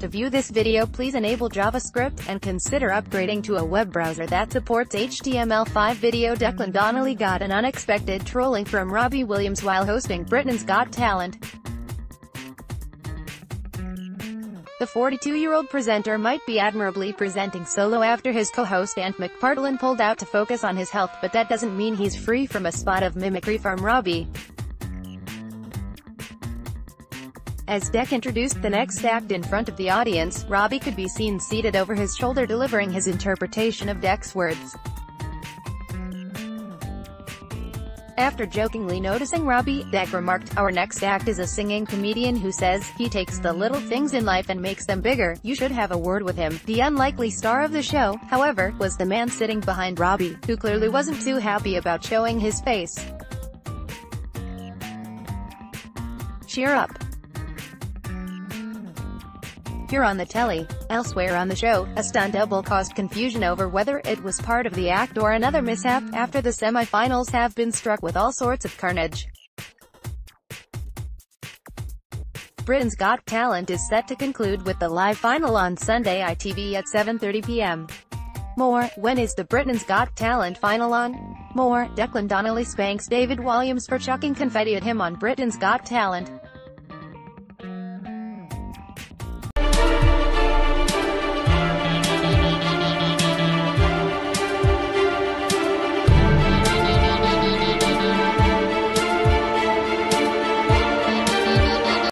To view this video please enable JavaScript, and consider upgrading to a web browser that supports HTML5 video Declan Donnelly got an unexpected trolling from Robbie Williams while hosting Britain's Got Talent. The 42-year-old presenter might be admirably presenting solo after his co-host Ant McPartlin pulled out to focus on his health but that doesn't mean he's free from a spot of mimicry from Robbie. As Dec introduced the next act in front of the audience, Robbie could be seen seated over his shoulder delivering his interpretation of Dec's words. After jokingly noticing Robbie, Dec remarked, Our next act is a singing comedian who says, he takes the little things in life and makes them bigger, you should have a word with him. The unlikely star of the show, however, was the man sitting behind Robbie, who clearly wasn't too happy about showing his face. Cheer up. Here on the telly. Elsewhere on the show, a stunt double caused confusion over whether it was part of the act or another mishap, after the semi-finals have been struck with all sorts of carnage. Britain's Got Talent is set to conclude with the live final on Sunday ITV at 7.30 p.m. More, when is the Britain's Got Talent final on? More, Declan Donnelly spanks David Walliams for chucking confetti at him on Britain's Got Talent.